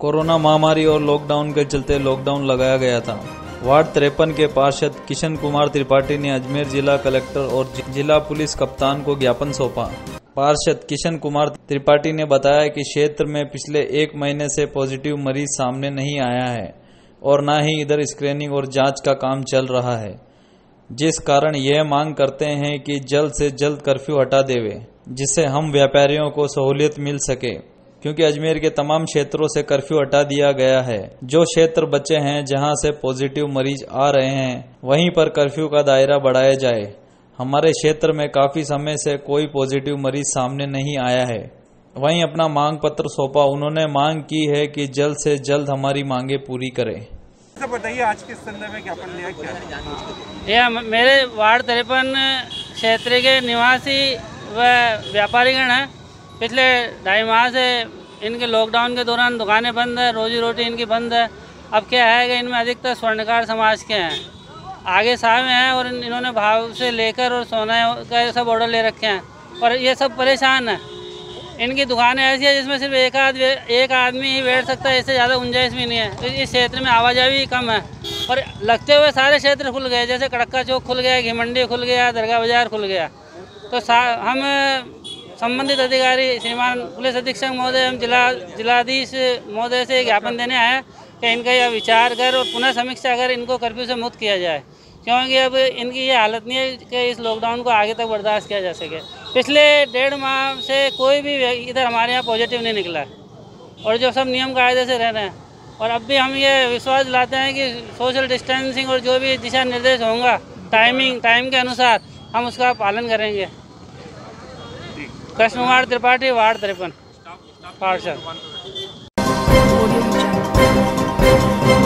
Corona महामारी और lockdown के चलते लॉकडाउन लगाया गया था। वार्ड तिरपन के पार्षद किशन कुमार त्रिपाठी ने अजमेर जिला कलेक्टर और जिला पुलिस कप्तान को ज्ञापन सौंपा। पार्षद किशन कुमार त्रिपाठी ने बताया कि क्षेत्र में पिछले एक महीने से पॉजिटिव मरीज़ सामने नहीं आया है और न ही इधर स्क्रीनिंग और जाँच का काम चल रहा है। जिस कारण यह मांग करते हैं कि जल्द से जल्द कर्फ्यू हटा देवे, जिससे हम व्यापारियों को सहूलियत मिल सके। क्योंकि अजमेर के तमाम क्षेत्रों से कर्फ्यू हटा दिया गया है। जो क्षेत्र बचे हैं जहाँ से पॉजिटिव मरीज़ आ रहे हैं वहीं पर कर्फ्यू का दायरा बढ़ाया जाए। हमारे क्षेत्र में काफ़ी समय से कोई पॉजिटिव मरीज़ सामने नहीं आया है। वहीं अपना मांग पत्र सौंपा। उन्होंने मांग की है कि जल्द से जल्द हमारी मांगे पूरी करें। सर बताइए आज के संदर्भ में ज्ञापन लिया क्या? यह मेरे वार्ड तिरपन क्षेत्र के निवासी व व्यापारीगण हैं। पिछले ढाई माह से इनके लॉकडाउन के दौरान दुकानें बंद है, रोजी रोटी इनकी बंद है। अब क्या है कि इनमें अधिकतर स्वर्णकार समाज के हैं। आगे साहब हैं और इन्होंने भाव से लेकर और सोना का सब ऑर्डर ले रखे हैं। और ये सब परेशान है। इनकी दुकानें ऐसी है जिसमें सिर्फ़ एक आद, एक आदमी ही बैठ सकता है, इससे ज़्यादा गुंजाइश भी नहीं है। तो इस क्षेत्र में आवाजाही कम है। और लगते हुए सारे क्षेत्र खुल गए, जैसे कड़क्का चौक खुल गया घी मंडी खुल गया, दरगाह बाज़ार खुल गया। तो हम संबंधित अधिकारी श्रीमान पुलिस अधीक्षक महोदय एवं जिला जिलाधीश महोदय से ज्ञापन देने आए कि इनका यह विचार कर और पुनः समीक्षा कर इनको कर्फ्यू से मुक्त किया जाए। क्योंकि अब इनकी ये हालत नहीं है कि इस लॉकडाउन को आगे तक बर्दाश्त किया जा सके। पिछले डेढ़ माह से कोई भी इधर हमारे यहाँ पॉजिटिव नहीं निकला। और जो सब नियम कायदे से रह रहे हैं। और अब भी हम ये विश्वास दिलाते हैं कि सोशल डिस्टेंसिंग और जो भी दिशा निर्देश होंगे टाइमिंग टाइम के अनुसार हम उसका पालन करेंगे। कृष्ण कुमार त्रिपाठी वार्ड तिरपन। पार्षद